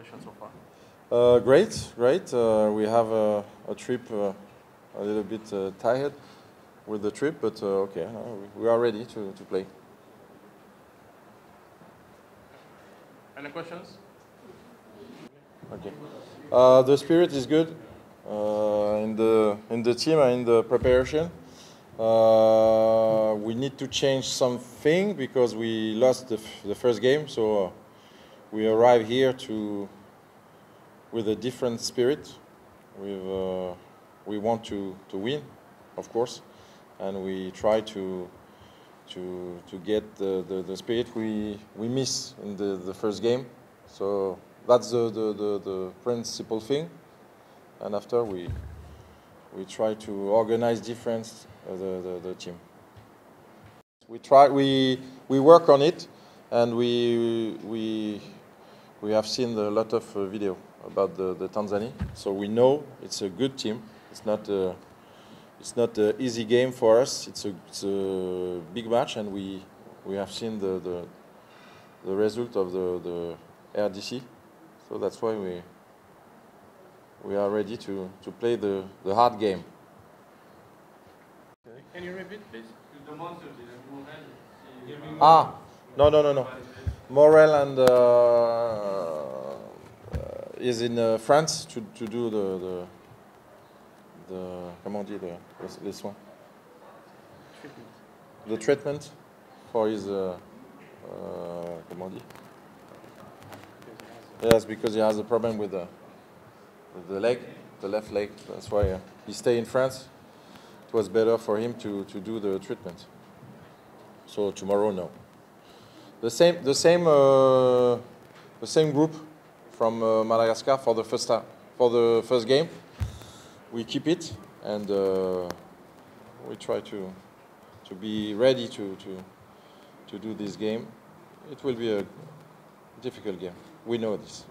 preparation so far? Uh, great, great. Uh, we have a, a trip uh, a little bit uh, tired with the trip, but uh, okay, we are ready to, to play. Any questions? Okay. Uh, the spirit is good uh, in the in the team and in the preparation. Uh, we need to change something because we lost the, f- the first game, so uh, we arrive here to with a different spirit. With uh, we want to, to win, of course, and we try to to to get the, the, the spirit we we miss in the, the first game. So that's the, the, the, the principal thing. And after we we try to organize different uh, the, the, the team. We try we we work on it, and we we we have seen a lot of uh, video about the, the Tanzania, so we know it's a good team. It's not a, it's not an easy game for us. It's a, it's a big match, and we we have seen the the, the result of the, the RDC, so that's why we we are ready to, to play the, the hard game. Can you repeat, please? Ah, no, no, no, no. Morel and uh, uh, is in uh, France to, to do the the the comment dit the, soins the treatment for his uh, uh, comment dit yes because he has a problem with the with the leg the left leg. That's why uh, he stay in France. It was better for him to, to do the treatment. So tomorrow no the same the same uh, the same group from uh, Madagascar for the first time for the first game. We keep it and uh, we try to to be ready to, to to do this game. It will be a difficult game. We know this